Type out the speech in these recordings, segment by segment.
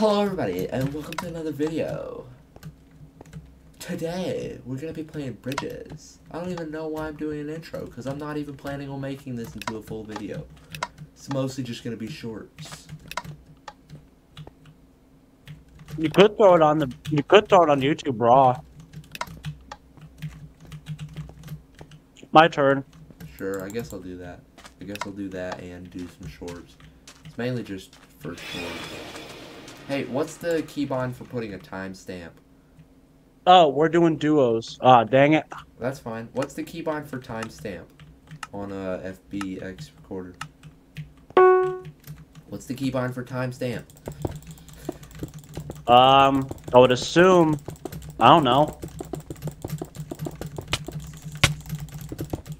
Hello everybody, and welcome to another video. Today, we're gonna be playing Bridges. I don't even know why I'm doing an intro, because I'm not even planning on making this into a full video. It's mostly just gonna be shorts. You could throw it on the. You could throw it on YouTube Raw. My turn. Sure, I guess I'll do that. I guess I'll do that and do some shorts. It's mainly just for shorts. Hey, what's the keybind for putting a timestamp? Oh, we're doing duos. Ah, dang it. That's fine. What's the keybind for timestamp on a FBX recorder? What's the keybind for timestamp? Um, I would assume. I don't know.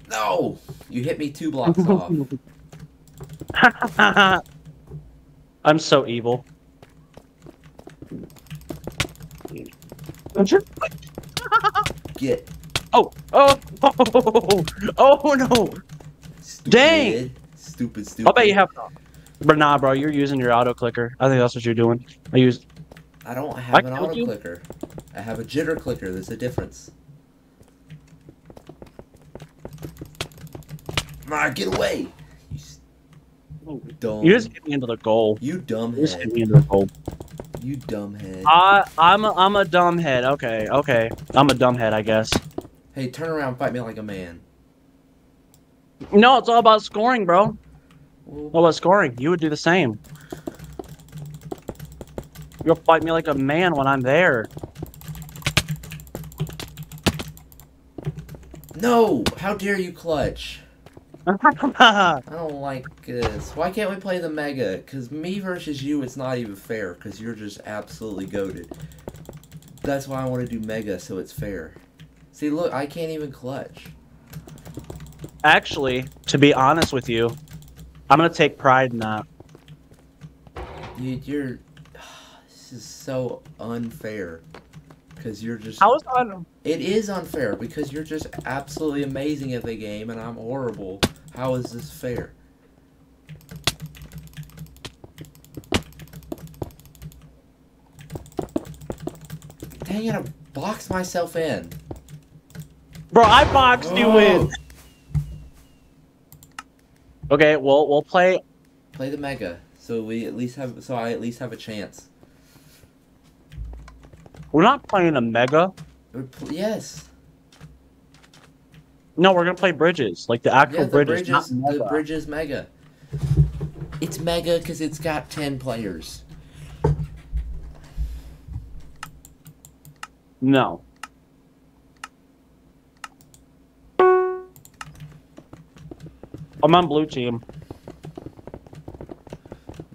No! You hit me two blocks off. I'm so evil. Get. Oh, oh, oh, oh no! Stupid. Dang. Stupid, stupid. I'll bet you have. But nah, bro, you're using your auto clicker. I think that's what you're doing. I use. I don't have I an auto you? clicker. I have a jitter clicker. There's a difference. Ah, get away! You dumb. You just hit me into the goal. You dumb You just hit me into the goal. You dumb head. I, I'm a, I'm a dumb head. Okay, okay. I'm a dumb head, I guess. Hey, turn around, and fight me like a man. No, it's all about scoring, bro. Well, All about scoring. You would do the same. You'll fight me like a man when I'm there. no! How dare you clutch? I don't like this. Why can't we play the mega? Because me versus you, it's not even fair. Because you're just absolutely goaded. That's why I want to do mega, so it's fair. See, look, I can't even clutch. Actually, to be honest with you, I'm gonna take pride in that. Dude, you're. This is so unfair. Because you're just. How is that? It is unfair because you're just absolutely amazing at the game and I'm horrible. How is this fair? Dang it, I boxed myself in. Bro, I boxed you in. Oh. Okay, well, we'll play. Play the mega, so we at least have, so I at least have a chance. We're not playing a mega. Yes, No, we're gonna play bridges, like the actual yeah, the bridges. bridges, not the mega. bridges mega. It's mega because it's got ten players. No. I'm on blue team.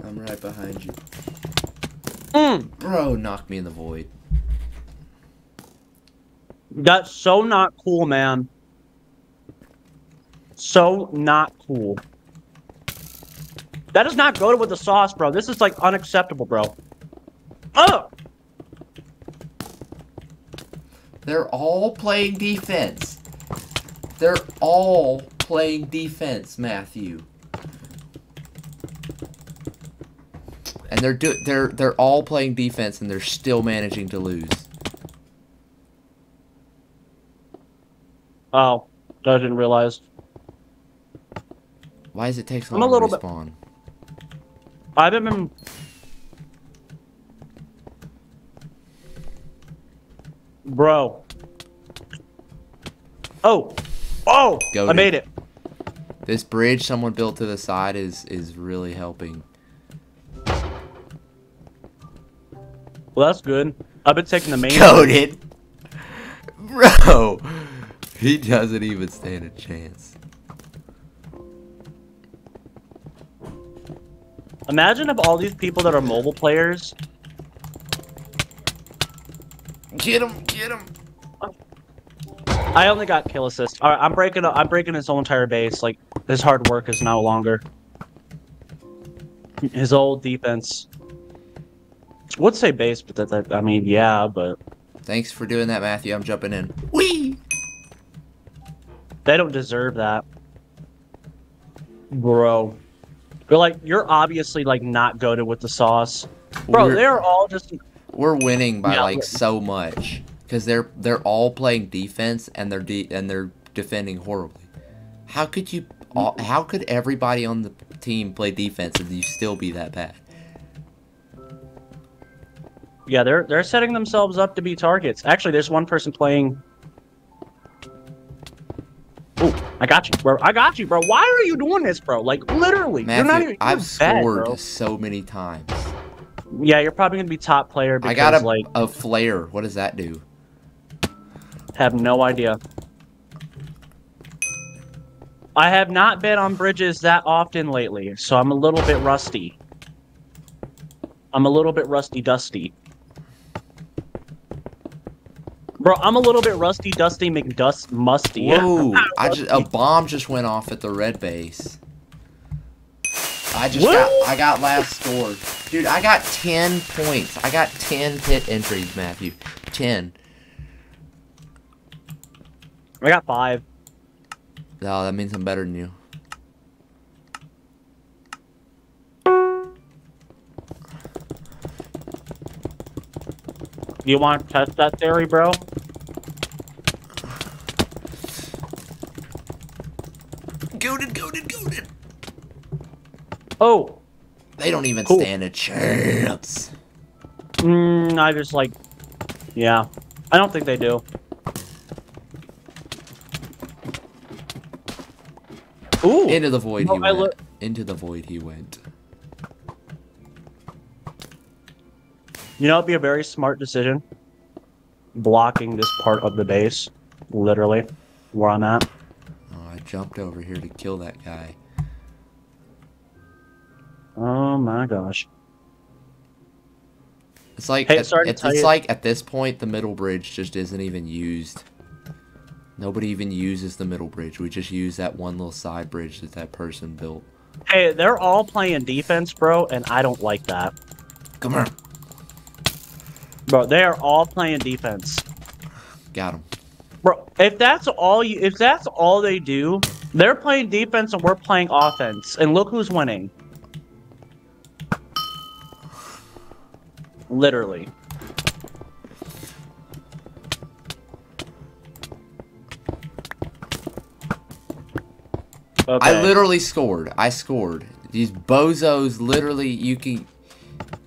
I'm right behind you, Mm, bro. Knock me in the void. that's so not cool, man. So not cool. That does not go with the sauce, bro. This is like unacceptable, bro. Oh, They're all playing defense. They're all playing defense, Matthew. And they're do they're they're all playing defense and they're still managing to lose. oh, I didn't realize. Why does it take so I'm a long little to bit- I haven't been. Bro. Oh. Oh! I made it. This bridge someone built to the side is is really helping. Well, that's good. I've been taking the main. Goaded. Bro. He doesn't even stand a chance. Imagine if all these people that are mobile players. Get him, get him. I only got kill assist. All right, I'm breaking. I'm breaking his whole entire base. Like his hard work is no longer. His old defense. Would say base, but that, that I mean, yeah, but Thanks for doing that, Matthew. I'm jumping in. Wee! They don't deserve that. Bro. But like you're obviously like not goaded with the sauce. Bro, We're- they're all just We're winning by Yeah, like we're- so much because they're they're all playing defense and they're de- and they're defending horribly. How could you? All, how could everybody on the team play defense and you still be that bad? yeah, they're they're setting themselves up to be targets. Actually, there's one person playing. I got you, bro. I got you, bro. Why are you doing this, bro? Like literally, you're not Matthew, even. I've you're bad, scored bro. so many times. Yeah, you're probably gonna be top player because I got a, like a flare. What does that do? have no idea. I have not been on bridges that often lately, so I'm a little bit rusty. I'm a little bit rusty dusty. Bro, I'm a little bit rusty dusty McDust musty. Whoa! I just a bomb just went off at the red base. I just What? got I got last scored. Dude, I got 10 points. I got 10 pit entries, Matthew. 10. I got five. Oh, that means I'm better than you. You want to test that theory, bro? Goaded, goaded, goaded. Oh, They don't even Cool. stand a chance. mm, I just like, yeah. I don't think they do. Ooh, Into the void No, he I went. Into the void he went. You know, it'd be a very smart decision. Blocking this part of the base, literally, where I'm at. Oh, I jumped over here to kill that guy. Oh my gosh. It's like Hey, at, sorry to it's, tell it's you- like at this point the middle bridge just isn't even used. Nobody even uses the middle bridge. We just use that one little side bridge that that person built. Hey, they're all playing defense, bro, and I don't like that. Come here. Bro, they are all playing defense. Got him. Bro, if that's all you if that's all they do, they're playing defense and we're playing offense. And look who's winning. Literally. Okay. I literally scored. I scored. These bozos literally you can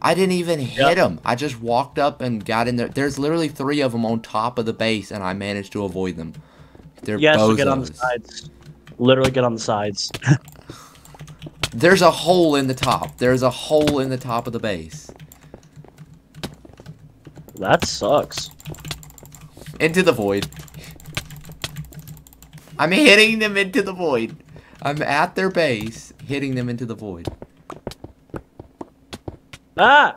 I didn't even hit Yep. them. I just walked up and got in there. There's literally three of them on top of the base, and I managed to avoid them. They're yes, bozos. get on the sides. Literally get on the sides. There's a hole in the top. There's a hole in the top of the base. That sucks. Into the void. I'm hitting them into the void. I'm at their base, hitting them into the void. Ah!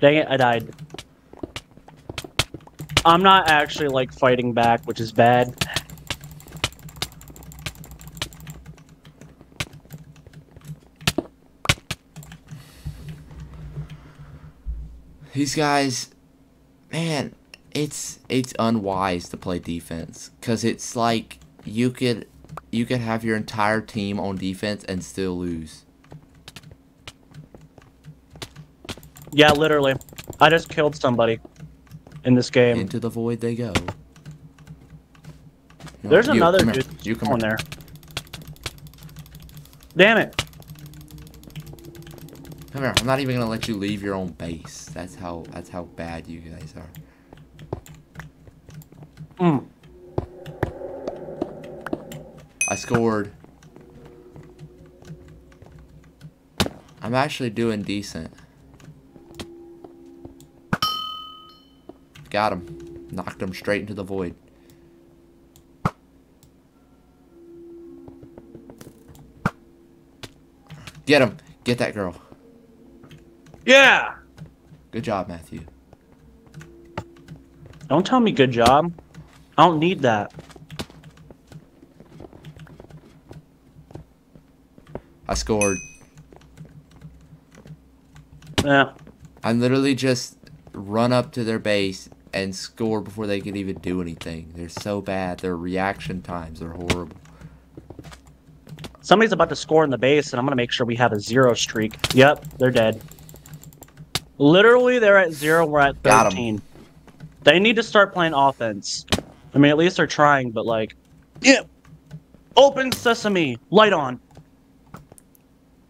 Dang it, I died. I'm not actually like fighting back, which is bad. These guys, man, it's it's unwise to play defense because it's like you could you could have your entire team on defense and still lose. Yeah, literally. I just killed somebody in this game. Into the void they go. No, There's you, another dude You come on there. Damn it. Come here. I'm not even gonna let you leave your own base. That's how that's how bad you guys are. Mm. I scored. I'm actually doing decent. Got him. Knocked him straight into the void. Get him. Get that girl. Yeah! Good job, Matthew. Don't tell me good job. I don't need that. I scored. Yeah. I literally just run up to their base and score before they can even do anything. They're so bad. Their reaction times are horrible. Somebody's about to score in the base, and I'm gonna make sure we have a zero streak. Yep, they're dead. Literally, they're at zero. We're at Got 'em. thirteen. They need to start playing offense. I mean, at least they're trying, but like, yeah. Open sesame, light on.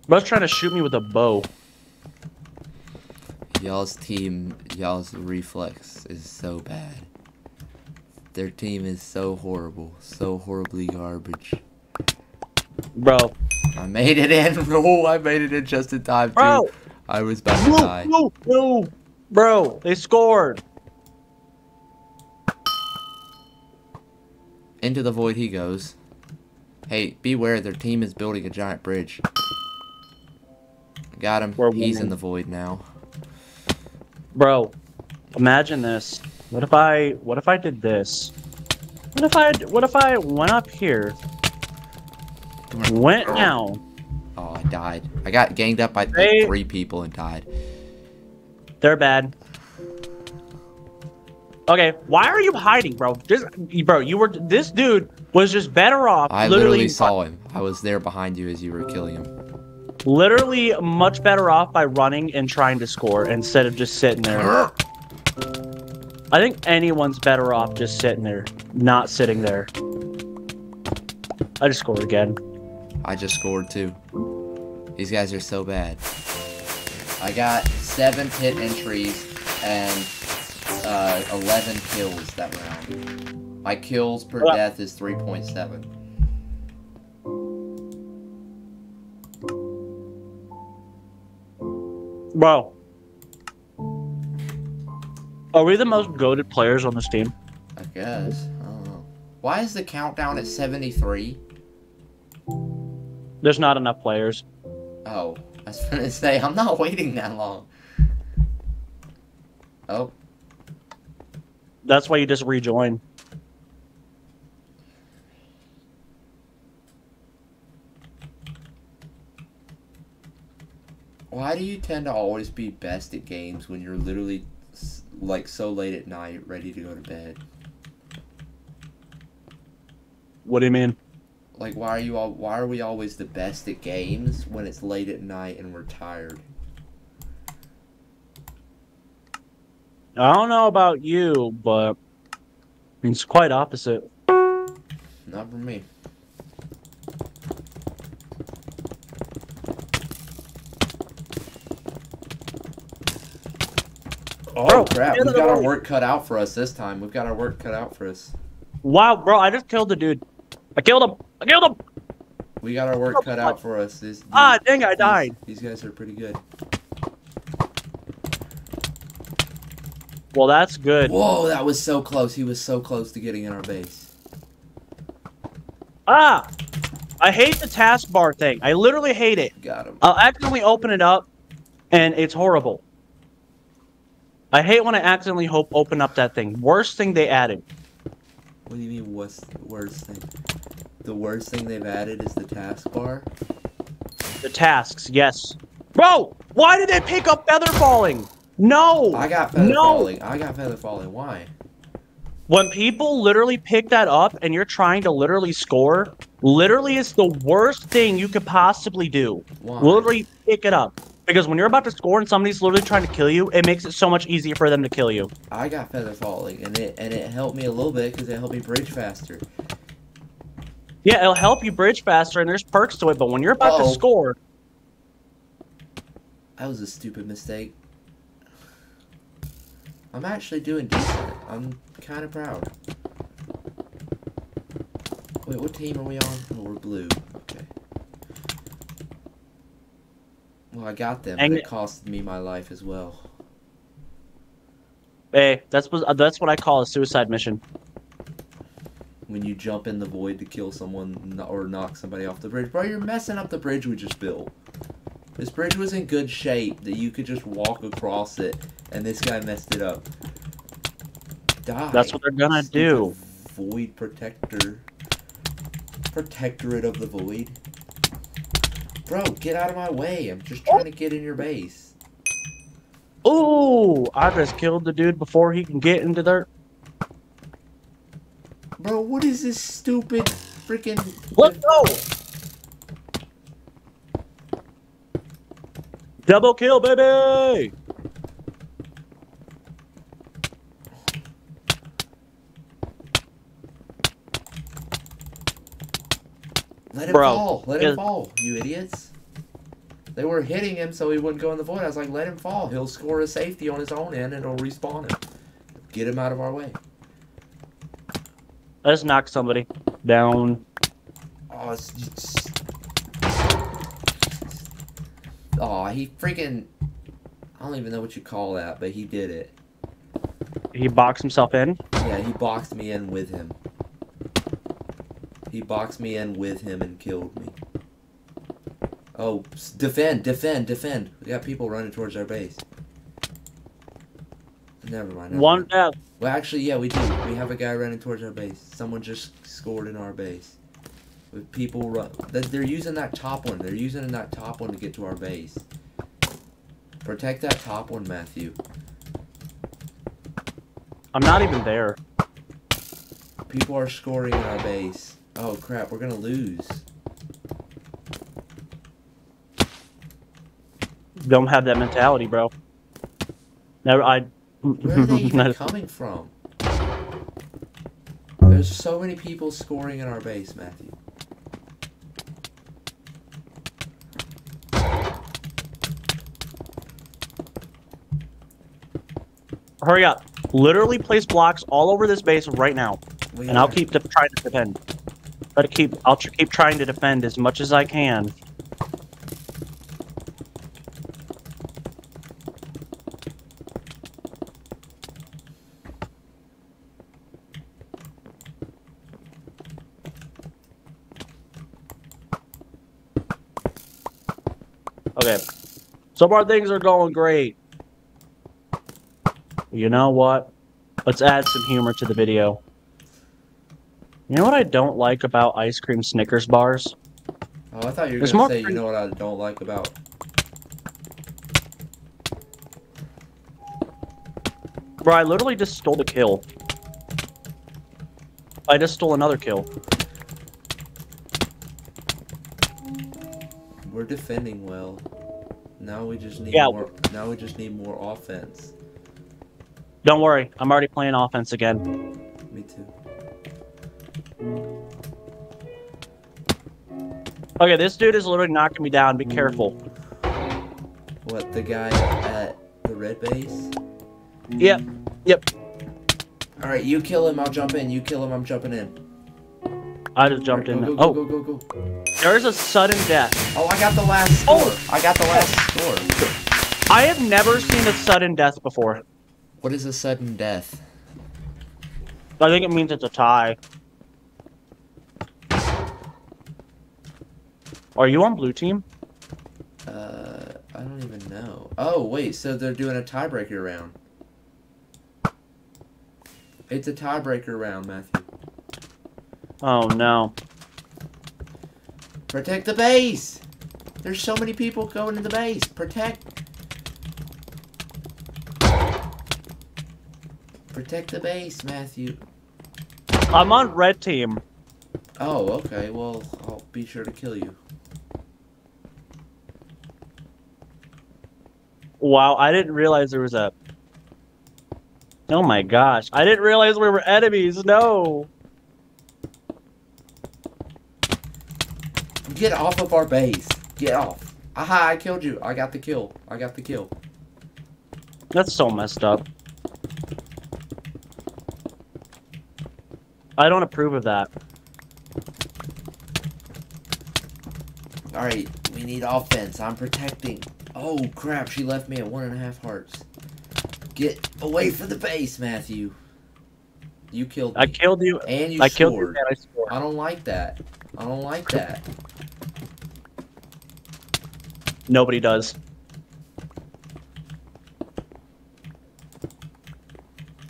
Bro's trying to shoot me with a bow. Y'all's team, y'all's reflex is so bad. Their team is so horrible, so horribly garbage. Bro, I made it in. Oh, I made it in just in time, too. I was about to no, die. no, no, bro, they scored. Into the void he goes. Hey, beware, their team is building a giant bridge. Got him. We're He's winning. in the void now. Bro, imagine this. What if I, what if I did this? What if I, what if I went up here, went down, Oh, I died. I got ganged up by They- three people and died. They're bad. Okay, why are you hiding, bro? Just, bro, you were. This dude was just better off. I literally, literally saw him. I was there behind you as you were killing him. literally much better off by running and trying to score instead of just sitting there. I think anyone's better off just sitting there, not sitting there. I just scored again. I just scored too. These guys are so bad. I got seven pit entries and uh, 11 kills that round. My kills per death is 3.7. Bro, are we the most goaded players on this team? I guess. I don't know. Why is the countdown at 73? There's not enough players. Oh, I was gonna say, I'm not waiting that long. Oh, That's why you just rejoin. why do you tend to always be best at games when you're literally like so late at night, ready to go to bed? What do you mean? Like, why are you all? Why are we always the best at games when it's late at night and we're tired? I don't know about you, but it's quite opposite. Not for me. Oh Bro, crap! We've got our work cut out for us this time. We've got our work cut out for us. Wow, bro, I just killed the dude. I killed him. I killed him. We got our work cut out for us. This, Ah, these- dang, I died. These guys are pretty good. Well, that's good. Whoa, that was so close. He was so close to getting in our base. Ah, I hate the taskbar thing. I literally hate it. Got him. I'll accidentally open it up, and it's horrible. I hate when I accidentally hope open up that thing. Worst thing they added. What do you mean? The worst thing? The worst thing they've added is the taskbar. The tasks, yes. Bro, why did they pick up feather falling? No. I got feather No. falling. I got feather falling. Why? When people literally pick that up and you're trying to literally score, literally it's the worst thing you could possibly do. Why? Literally pick it up. Because when you're about to score and somebody's literally trying to kill you, it makes it so much easier for them to kill you. I got feather falling, and it and it helped me a little bit because it helped me bridge faster. Yeah, it'll help you bridge faster and there's perks to it, but when you're about Uh-oh. to oh. score, That was a stupid mistake. I'm actually doing decent. I'm kind of proud. Wait, what team are we on? Oh, we're blue. Okay. Well, I got them, but it it. cost me my life as well. hey, that's what that's what I call a suicide mission. When you jump in the void to kill someone or knock somebody off the bridge. Bro, you're messing up the bridge we just built. This bridge was in good shape that you could just walk across it, and this guy messed it up. Die. That's what they're gonna Stupid do. Void protector. Protectorate of the void. Bro, get out of my way. I'm just trying to get in your base. Ooh, I just killed the dude before he can get into their. Bro, what is this stupid freaking... Let's go! Double kill, baby! Let him Bro. fall. Let him fall, you idiots. They were hitting him so he wouldn't go in the void. I was like, let him fall. He'll score a safety on his own end and it'll respawn him. Get him out of our way. Let's knock somebody down. Oh, it's, it's... oh, he freaking. I don't even know what you call that, but he did it. He boxed himself in. Yeah, he boxed me in with him. He boxed me in with him and killed me. Oh, defend, defend, defend. We got people running towards our base. Never mind. never One death. Well, actually, yeah, we do. We have a guy running towards our base. Someone just scored in our base. With people run, they're using that top one. They're using that top one to get to our base. Protect that top one, Matthew. I'm not even there. People are scoring in our base. Oh crap, we're gonna lose. Don't have that mentality, bro. Never. I. Where are they even coming from? There's so many people scoring in our base, Matthew. Hurry up! Literally place blocks all over this base right now, We and I'll keep trying to defend. But keep. I'll keep trying to defend as much as I can. Okay. So far things are going great. You know what? Let's add some humor to the video. You know what I don't like about ice cream Snickers bars? Oh, I thought you were There's gonna say. You know what I don't like about? Bro, I literally just stole the kill. I just stole another kill. Defending well. Now we just need Yeah. more. Now we just need more offense. Don't worry, I'm already playing offense again. Me too. Okay, this dude is literally knocking me down. Be careful. What the guy at the red base? Yep, yep. All right, you kill him. I'll jump in. You kill him. I'm jumping in. I just jumped Go, in. Go, go, Oh, go, go, go, go. there's a sudden death. Oh, I got the last score. Oh. I got the last score. I have never seen a sudden death before. What is a sudden death? I think it means it's a tie. Are you on blue team? Uh, I don't even know. Oh, wait, so they're doing a tiebreaker round. It's a tiebreaker round, Matthew. Oh no. Protect the base! There's so many people going to the base. Protect. Protect the base, Matthew. I'm on red team. Oh, okay. Well, I'll be sure to kill you. Wow, I didn't realize there was a. Oh my gosh, I didn't realize we were enemies. No. Get off of our base. Get off. Aha, I killed you. I got the kill. I got the kill. That's so messed up. I don't approve of that. Alright, we need offense. I'm protecting. Oh, crap. She left me at one and a half hearts. Get away from the base, Matthew. You killed me. I killed you. and you I killed you and I scored. I don't like that. I don't like that. Nobody does.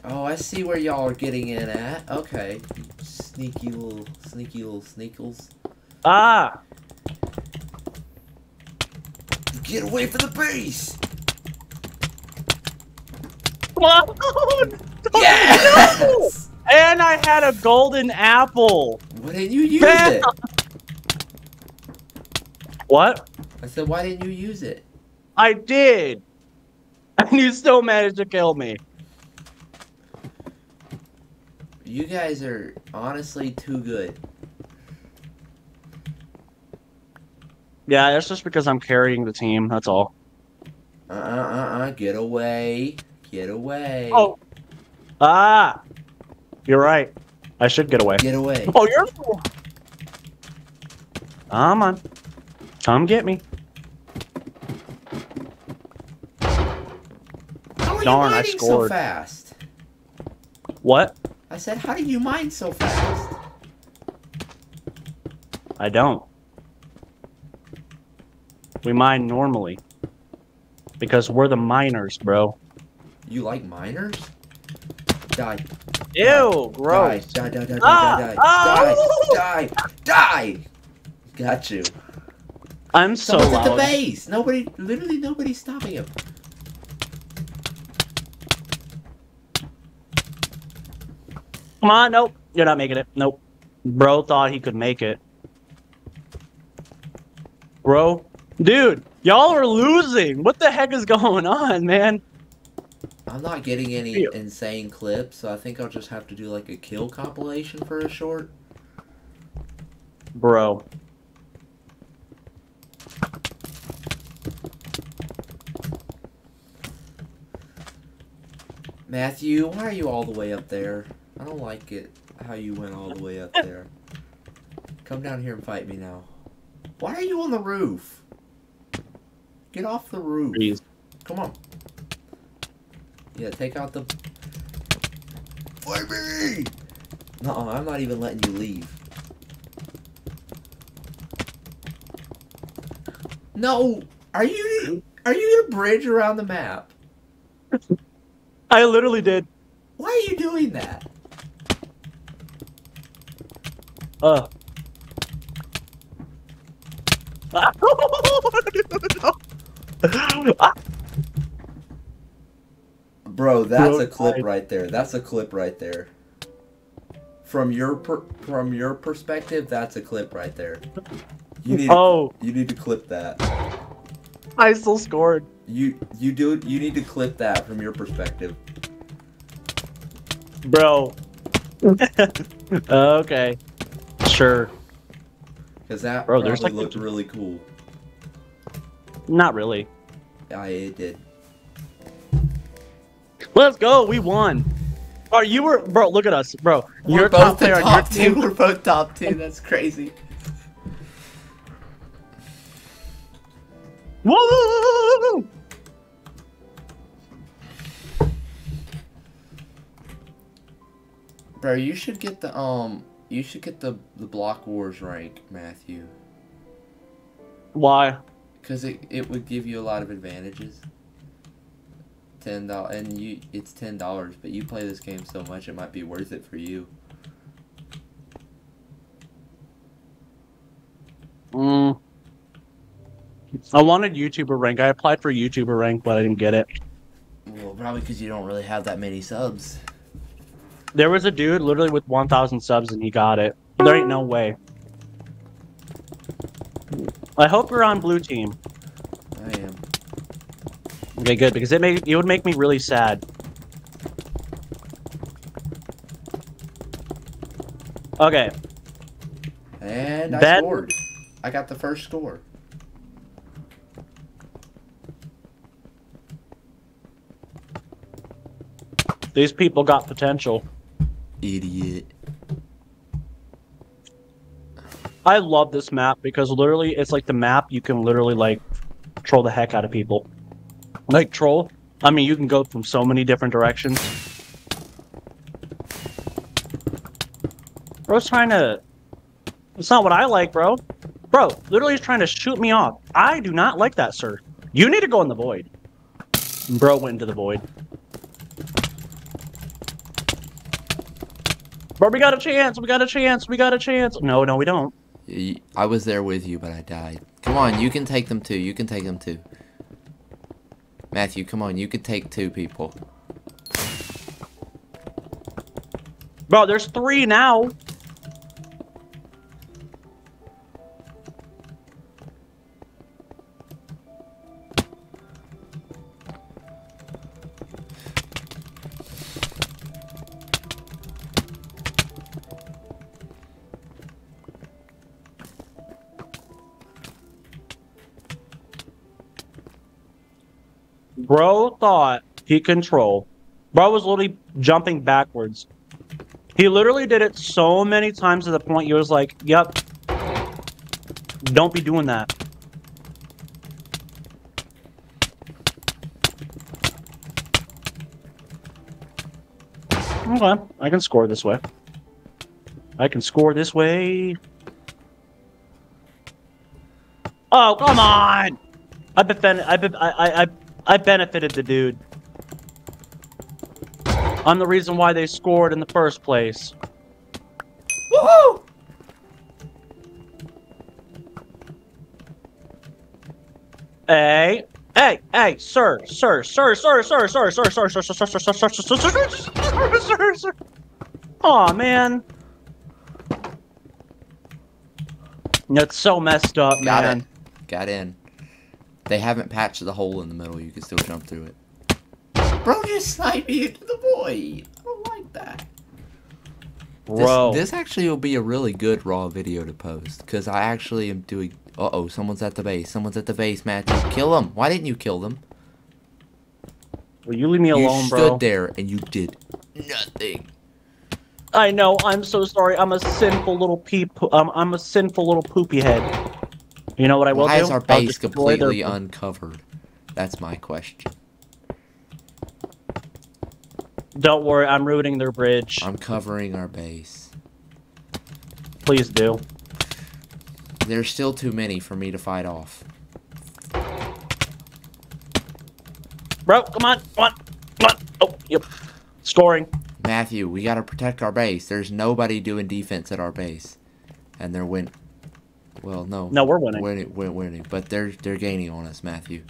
Oh, I see where y'all are getting in at. Okay. Sneaky little, sneaky little sneakles. Ah! Get away from the base! Come on! Yes! And I had a golden apple. Why didn't you use Yeah. it? What? I said, why didn't you use it? I did. And you still managed to kill me. You guys are honestly too good. Yeah, that's just because I'm carrying the team. That's all. Uh uh uh uh. Get away. Get away. Oh. Ah. You're right. I should get away. Get away. Oh, you're. Come on. Come get me. Are Darn, you I mining so scored. fast? What? I said, how do you mine so fast? I don't. We mine normally. Because we're the miners, bro. You like miners? Die. Ew, gross. Die, die, die, die, Ah, die, die, ah. die, die, die. Got you. I'm so Someone's at the base. Nobody, literally nobody's stopping him. Come on, nope. You're not making it. Nope. Bro thought he could make it. Bro. Dude, y'all are losing. What the heck is going on, man? I'm not getting any Ew. insane clips, so I think I'll just have to do like a kill compilation for a short. Bro. Matthew, why are you all the way up there? I don't like it how you went all the way up there. Come down here and fight me now. Why are you on the roof? Get off the roof. Jeez. Come on. Yeah, take out the. Fight me! No, I'm not even letting you leave. No! Are you are you gonna bridge around the map? I literally did. Why are you doing that? Uh. Bro, that's a clip right there. That's a clip right there. From your per, from your perspective, that's a clip right there. You need oh, you need to clip that. I still scored. You you do you need to clip that from your perspective. Bro. okay. Sure. Cause that Bro, probably like a- looked really cool. Not really. Yeah, it did. Let's go. We won. Oh, you were, bro. Look at us, bro. We're You're both top player on your top two. team. We're both top two. That's crazy. Woo! Bro, you should get the um you should get the the block wars rank, Matthew. Why? Cause it, it would give you a lot of advantages. Ten dollars and you it's ten dollars, but you play this game so much it might be worth it for you. Mm. I wanted YouTuber rank. I applied for YouTuber rank, but I didn't get it. Well, probably because you don't really have that many subs. There was a dude literally with 1,000 subs, and he got it. There ain't no way. I hope you're on blue team. I am. Okay, good because it make it would make me really sad. Okay, And I Ben- scored. I got the first score. these people got potential. Idiot. I love this map because literally it's like the map you can literally like troll the heck out of people. Like troll, I mean you can go from so many different directions. Bro's trying to It's not what I like, bro. Bro, literally is trying to shoot me off. I do not like that, sir. You need to go in the void. Bro went into the void. Bro, we got a chance. We got a chance. We got a chance. No, no, we don't. I was there with you, but I died. Come on, you can take them too. You can take them too. Matthew, come on, you can take two people. Bro, there's three now. Bro thought he control. Bro was literally jumping backwards. He literally did it so many times to the point he was like, "Yep, don't be doing that." Okay, I can score this way. I can score this way. Oh, come on! I benefited. I, be- I, I, I benefited the dude. I'm the reason why they scored in the first place. Woohoo! Hey, hey, hey, sir, sir, sir, sir, sir, sir, sir, sir, sir, sir, sir, sir, sir, sir, sir, sir, sir, sir. Aw, man. That's so messed up, Got man. it. Got in. They haven't patched the hole in the middle. You can still jump through it. Bro just sniped me into the void. I don't like that. Bro. This, this actually will be a really good raw video to post because I actually am doing. Uh oh, someone's at the base. Someone's at the base, Matthew. Kill them. Why didn't you kill them? Will you leave me alone, bro? you stood bro? there and you did nothing. I know. I'm so sorry. I'm a sinful little peep. Um, I'm a sinful little poopy head. You know what I will Why do? is our base destroy their- completely uncovered? That's my question. Don't worry. I'm rooting their bridge. I'm covering our base. Please do. There's still too many for me to fight off. Bro, come on, come on, come on. Oh, yep. Scoring. Matthew, we gotta protect our base. There's nobody doing defense at our base, and they're win. Well, no. No, we're winning. Winning, we're winning, but they're they're gaining on us, Matthew.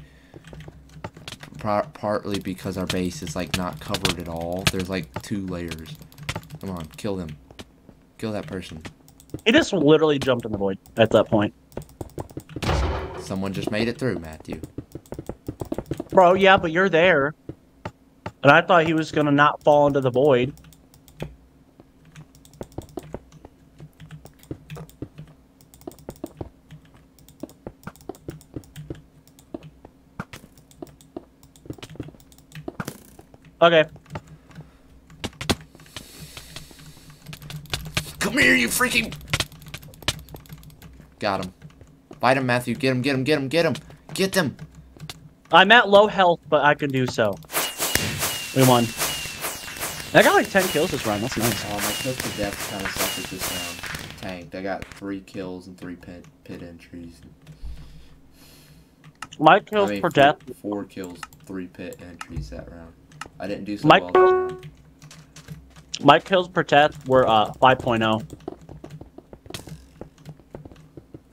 Par- partly because our base is like not covered at all. There's like two layers. Come on, kill them. Kill that person. He just literally jumped in the void at that point. Someone just made it through, Matthew. Bro, yeah, but you're there. And I thought he was gonna not fall into the void. Okay. Come here, you freaking. Got him. Fight him, Matthew. Get him, get him, get him, get him. Get them. I'm at low health, but I can do so. We won. I got like 10 kills this round. That's nice. Oh, my kills to death kind of suffered this round. Tanked. I got three kills and three pit, pit entries. My kills I mean, per four, death. Four kills, three pit entries that round. I didn't do so My well. kills- My kills per death were uh, 5.0.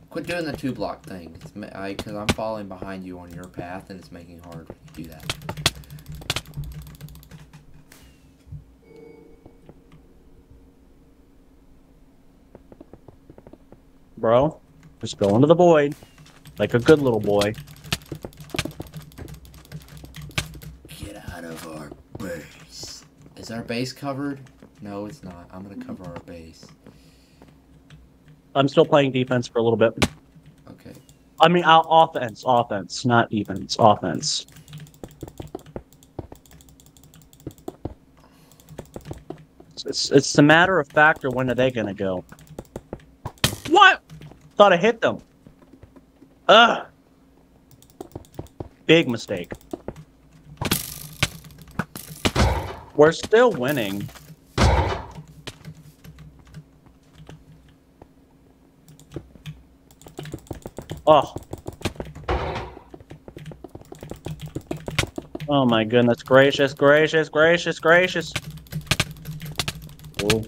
Quit doing the two block thing. Because I'm falling behind you on your path and it's making it hard to do that. Bro, just go into the void. Like a good little boy. Get out of our base. Is our base covered? No, it's not. I'm gonna cover our base. I'm still playing defense for a little bit. Okay. I mean, uh, offense, offense, not defense, offense. It's it's a matter of fact, or when are they gonna go? What? Thought I hit them. Ugh. Big mistake. We're still winning. Oh. Oh my goodness gracious, gracious, gracious, gracious. Whoa.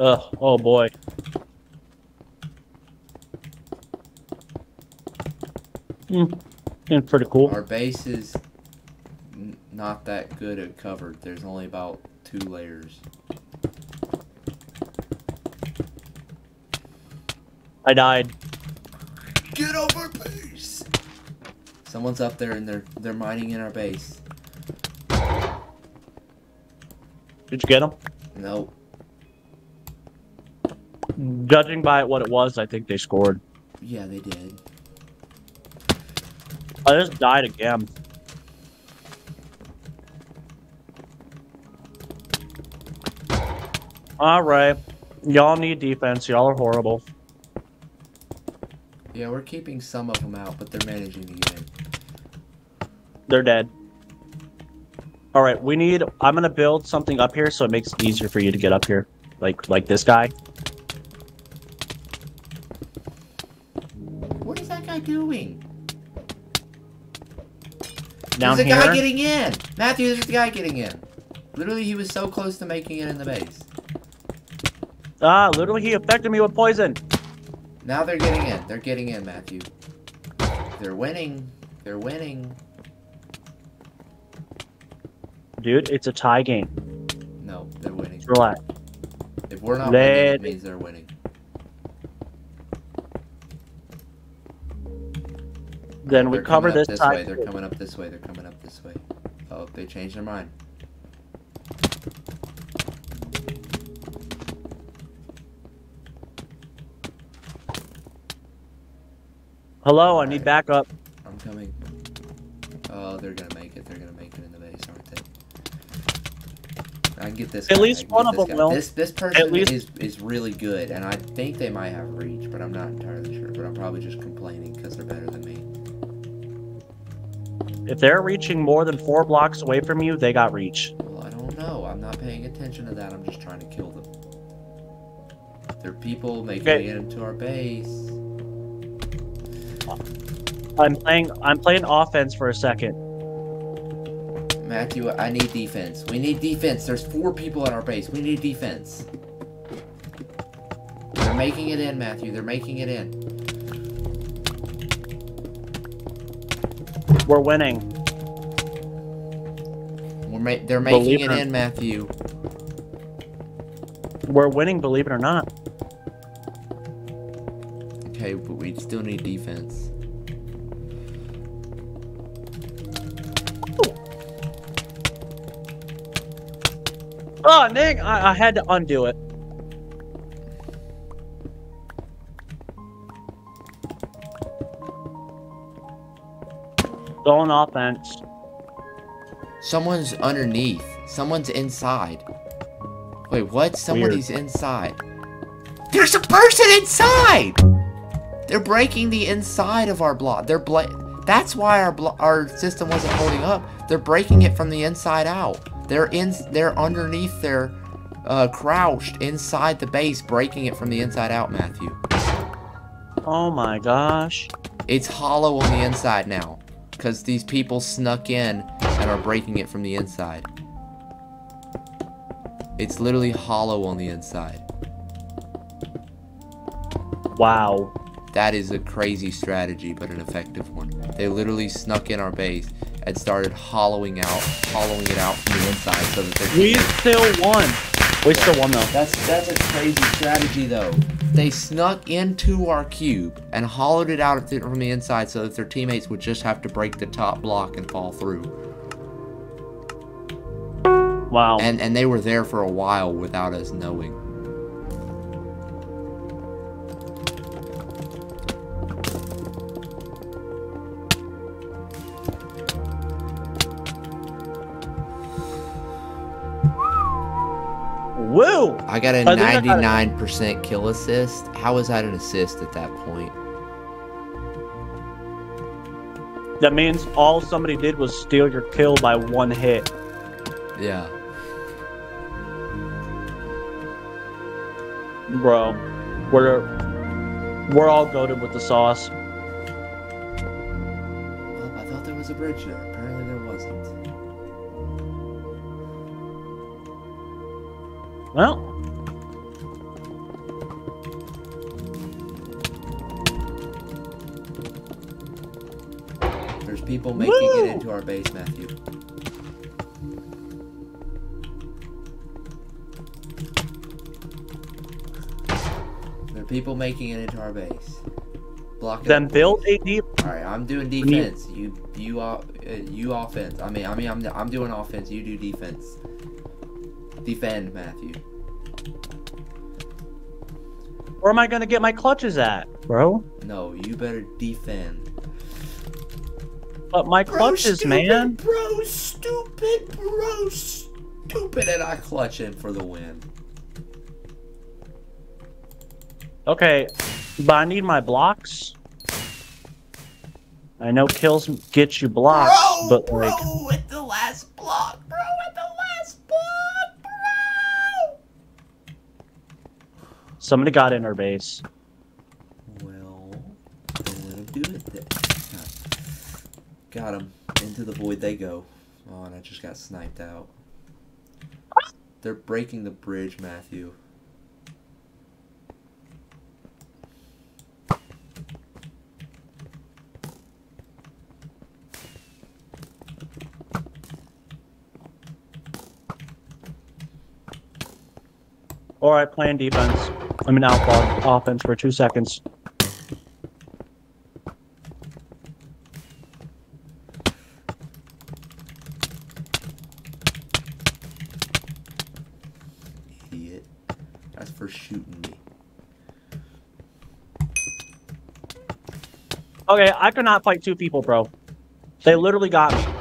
Ugh, oh boy. Hmm, pretty cool. Our base is not that good at covered. There's only about two layers. I died. Get over base. Someone's up there and they're they're mining in our base. Did you get them? Nope. Judging by what it was, I think they scored. Yeah, they did. I just died again. Alright. Y'all need defense. Y'all are horrible. Yeah, we're keeping some of them out, but they're managing to get in. They're dead. Alright, we need... I'm gonna build something up here so it makes it easier for you to get up here. Like, like this guy. What is that guy doing? Down there's a here. guy getting in! Matthew, there's a guy getting in. Literally, he was so close to making it in the base. Ah, literally he affected me with poison. Now they're getting in. They're getting in, Matthew. They're winning. They're winning. Dude, it's a tie game. No, they're winning. Relax. If we're not Let- winning, it means they're winning. Then we cover this this way. They're coming up this way. They're coming up this way. Oh, they changed their mind. Hello, I need backup. I'm coming. Oh, they're gonna make it. They're gonna make it in the base, aren't they? I can get this. At guy, least one of them guy. will. This this person least- is is really good, and I think they might have reach, but I'm not entirely sure. But I'm probably just complaining because they're better than me. If they're reaching more than four blocks away from you, they got reach. Well, I don't know. I'm not paying attention to that. I'm just trying to kill them. They're people making Okay. it into our base. I'm playing. I'm playing offense for a second. Matthew, I need defense. We need defense. There's four people at our base. We need defense. They're making it in, Matthew. They're making it in. We're winning. We're ma they're making Believe it in, Matthew. We're winning, believe it or not. Okay, but we still need defense. Oh, Nick, I, I had to undo it. Going offense. Someone's underneath. Someone's inside. Wait, what? Somebody's inside. There's a person inside! They're breaking the inside of our block. They're bla- That's why our blo- our system wasn't holding up. They're breaking it from the inside out. They're in. They're underneath. They're uh, crouched inside the base, breaking it from the inside out. Matthew, Oh my gosh. it's hollow on the inside now, because these people snuck in and are breaking it from the inside. It's literally hollow on the inside. Wow. That is a crazy strategy, but an effective one. They literally snuck in our base and started hollowing out, hollowing it out from the inside so that they're. We still won. We still won though. That's that's a crazy strategy though. They snuck into our cube and hollowed it out from the inside so that their teammates would just have to break the top block and fall through. Wow. And and they were there for a while without us knowing. Woo! I got a I think I got it. 99% kill assist. How was that an assist at that point? That means all somebody did was steal your kill by one hit. Yeah. Bro. We're we're all goaded with the sauce. Well, I thought there was a bridge there Well, There's people making Woo! it into our base, Matthew. There are people making it into our base. Block it then build a deep. All right, I'm doing defense. You, you, uh, you offense. I mean, I mean, I'm, I'm doing offense. You do defense. Defend, Matthew. Where am I gonna get my clutches at, bro? No, you better defend. But my Bro, clutches, stupid, man. Bro, stupid, bro, stupid, and I clutch in for the win. Okay, but I need my blocks. I know kills get you blocks, bro, but bro, like, somebody got in our base. Well, let him do it then. Got him. Into the void they go. Oh, and I just got sniped out. They're breaking the bridge, Matthew. All right, playing defense. I'm an outlaw offense for two seconds. Idiot. That's for shooting me. Okay, I could not fight two people, bro. They literally got me.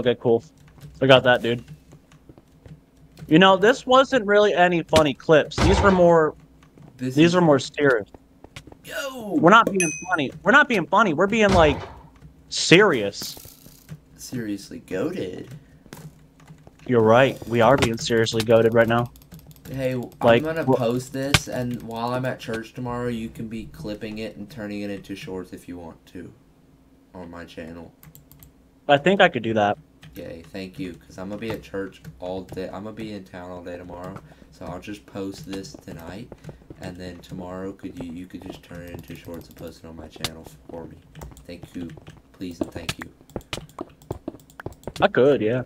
Okay, cool. I got that, dude. You know, this wasn't really any funny clips. These were more. This These are more serious. Yo! We're not being funny. We're not being funny. We're being like serious. seriously goaded. You're right. We are being seriously goaded right now. Hey, Like, I'm gonna post this, and while I'm at church tomorrow, you can be clipping it and turning it into shorts if you want to, on my channel. I think I could do that. Yay, thank you, because I'm gonna be at church all day. I'm gonna be in town all day tomorrow, so I'll just post this tonight, and then tomorrow could you you could just turn it into shorts and post it on my channel for me. Thank you, please and thank you. I could, yeah.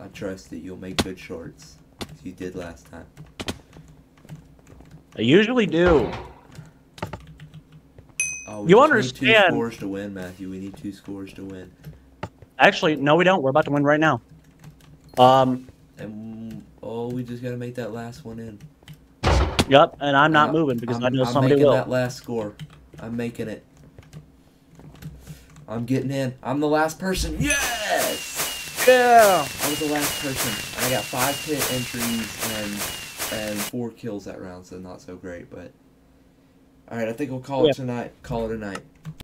I trust that you'll make good shorts, as you did last time. I usually do. Oh, we You just need understand- two scores to win, Matthew. We need two scores to win. Actually, no, we don't. We're about to win right now. Um, And oh, we just gotta make that last one in. yep. And I'm not Uh, moving because I'm, i know I'm somebody making will. that last score. I'm making it. I'm getting in. I'm the last person. Yes! Yeah. I was the last person. I got five pit entries and and four kills that round, so not so great. But all right, I think we'll call Yeah. it tonight. Call it a night.